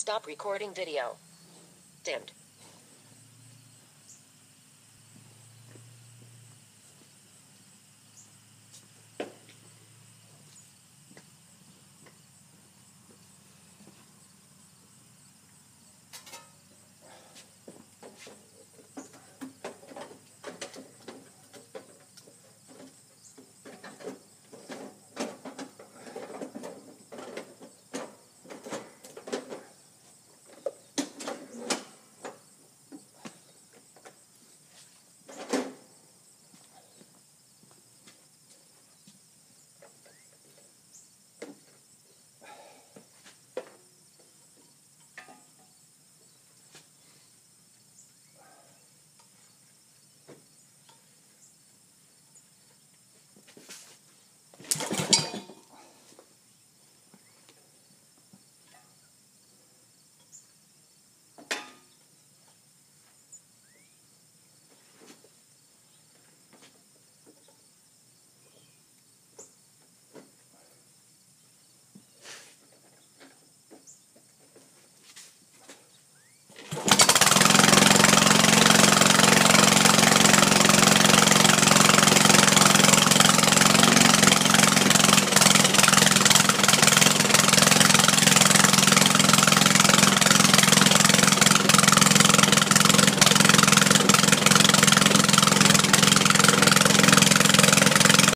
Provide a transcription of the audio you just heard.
Stop recording video. Dimmed.